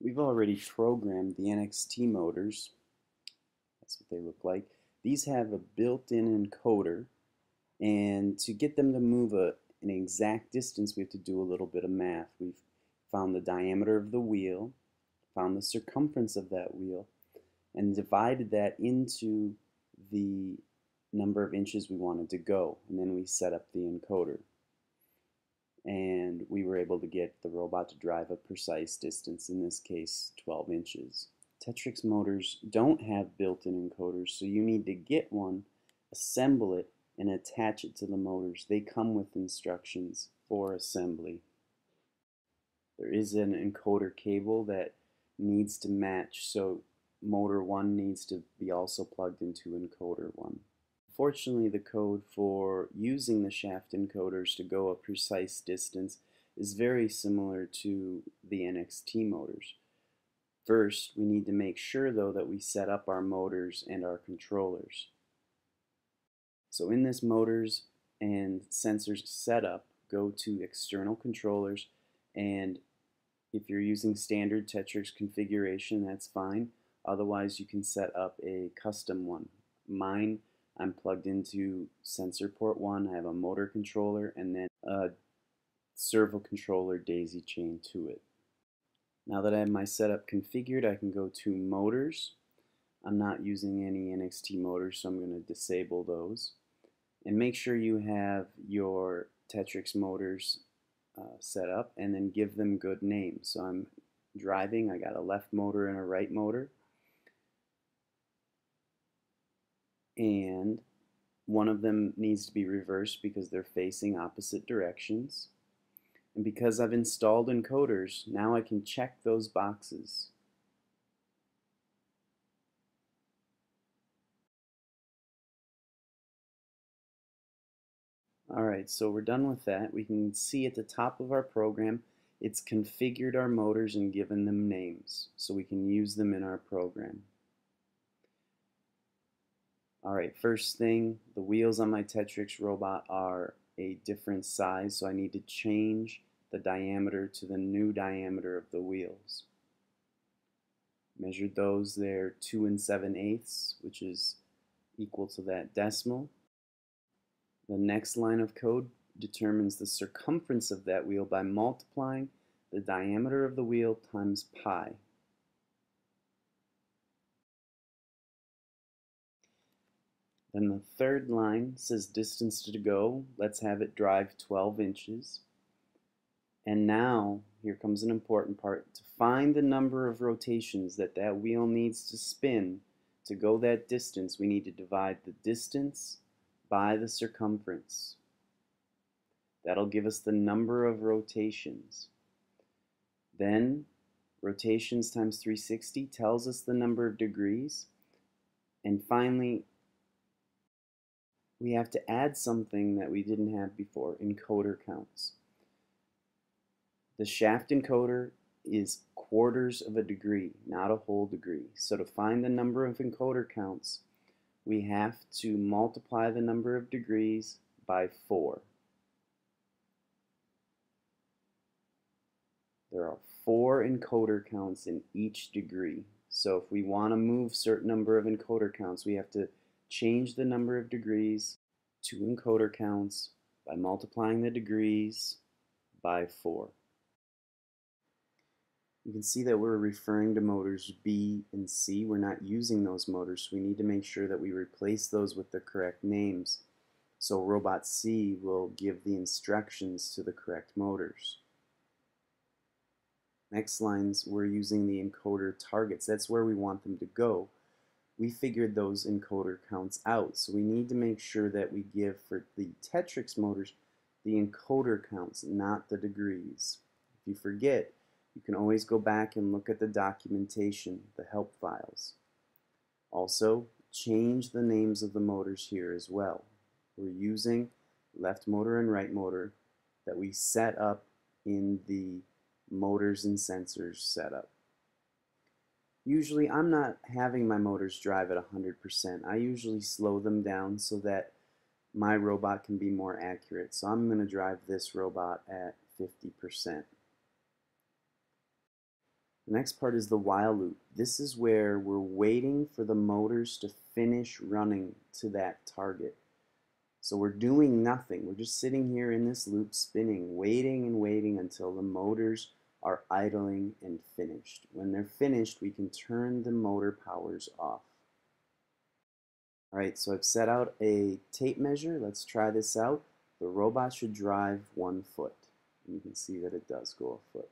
We've already programmed the NXT motors. That's what they look like. These have a built-in encoder and to get them to move a, an exact distance we have to do a little bit of math. We've found the diameter of the wheel, found the circumference of that wheel, and divided that into the number of inches we wanted to go. And then we set up the encoder and we were able to get the robot to drive a precise distance, in this case 12 inches. Tetrix motors don't have built-in encoders, so you need to get one, assemble it, and attach it to the motors. They come with instructions for assembly. There is an encoder cable that needs to match, so motor 1 needs to be also plugged into encoder 1. Fortunately, the code for using the shaft encoders to go a precise distance is very similar to the NXT motors. First, we need to make sure though that we set up our motors and our controllers. So in this motors and sensors setup, go to external controllers and if you're using standard Tetrix configuration, that's fine. Otherwise, you can set up a custom one. Mine I'm plugged into sensor port 1. I have a motor controller and then a servo controller daisy chain to it. Now that I have my setup configured, I can go to motors. I'm not using any NXT motors, so I'm going to disable those. And make sure you have your Tetrix motors uh, set up and then give them good names. So I'm driving, I got a left motor and a right motor. And one of them needs to be reversed because they're facing opposite directions. And because I've installed encoders, now I can check those boxes. Alright, so we're done with that. We can see at the top of our program, it's configured our motors and given them names, so we can use them in our program. Alright, first thing, the wheels on my Tetrix robot are a different size, so I need to change the diameter to the new diameter of the wheels. Measured those, they're 2 and 7 eighths, which is equal to that decimal. The next line of code determines the circumference of that wheel by multiplying the diameter of the wheel times pi. Then the third line says distance to go. Let's have it drive 12 inches. And now, here comes an important part. To find the number of rotations that that wheel needs to spin to go that distance, we need to divide the distance by the circumference. That'll give us the number of rotations. Then, rotations times 360 tells us the number of degrees. And finally, we have to add something that we didn't have before, encoder counts. The shaft encoder is quarters of a degree, not a whole degree. So to find the number of encoder counts, we have to multiply the number of degrees by 4. There are four encoder counts in each degree. So if we want to move certain number of encoder counts, we have to change the number of degrees to encoder counts by multiplying the degrees by 4. You can see that we're referring to motors B and C. We're not using those motors, so we need to make sure that we replace those with the correct names. So RobotC will give the instructions to the correct motors. Next lines, we're using the encoder targets. That's where we want them to go we figured those encoder counts out. So we need to make sure that we give for the Tetrix motors the encoder counts, not the degrees. If you forget, you can always go back and look at the documentation, the help files. Also, change the names of the motors here as well. We're using left motor and right motor that we set up in the motors and sensors setup. Usually I'm not having my motors drive at 100%. I usually slow them down so that my robot can be more accurate. So I'm going to drive this robot at 50%. The next part is the while loop. This is where we're waiting for the motors to finish running to that target. So we're doing nothing. We're just sitting here in this loop spinning, waiting and waiting until the motors are idling and finished. When they're finished, we can turn the motor powers off. All right, so I've set out a tape measure. Let's try this out. The robot should drive one foot. And you can see that it does go a foot.